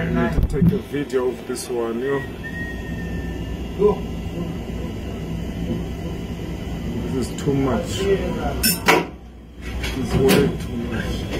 I need to take a video of this one. You know? This is too much. It's way too much.